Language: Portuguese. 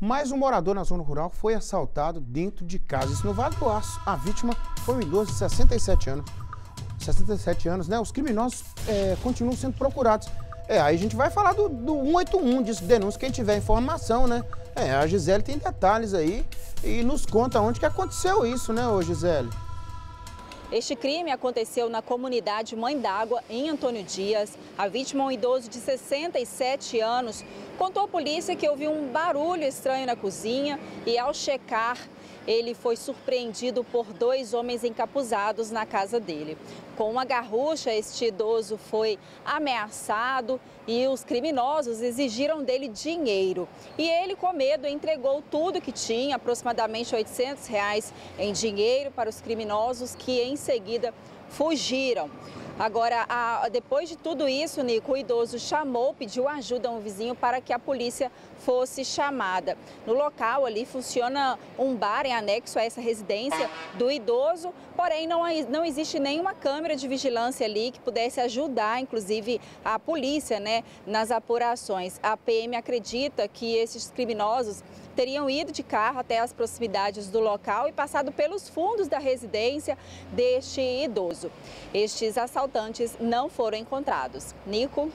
Mais um morador na zona rural foi assaltado dentro de casa. Isso no Vale do Aço. A vítima foi um idoso de 67 anos. 67 anos, né? Os criminosos é, continuam sendo procurados. É, aí a gente vai falar do, do 181, disso, denúncia, quem tiver informação, né? É, a Gisele tem detalhes aí e nos conta onde que aconteceu isso, né, ô Gisele? Este crime aconteceu na comunidade Mãe d'Água, em Antônio Dias. A vítima, um idoso de 67 anos, contou à polícia que ouviu um barulho estranho na cozinha e, ao checar, ele foi surpreendido por dois homens encapuzados na casa dele. Com uma garrucha, este idoso foi ameaçado e os criminosos exigiram dele dinheiro. E ele, com medo, entregou tudo que tinha, aproximadamente 800 reais em dinheiro para os criminosos que, em seguida, fugiram. Agora, a, depois de tudo isso, Nico, o idoso chamou, pediu ajuda a um vizinho para que a polícia fosse chamada. No local ali funciona um bar em anexo a essa residência do idoso, porém não, não existe nenhuma câmera de vigilância ali que pudesse ajudar, inclusive, a polícia né, nas apurações. A PM acredita que esses criminosos teriam ido de carro até as proximidades do local e passado pelos fundos da residência deste idoso. Estes assaltantes não foram encontrados. Nico?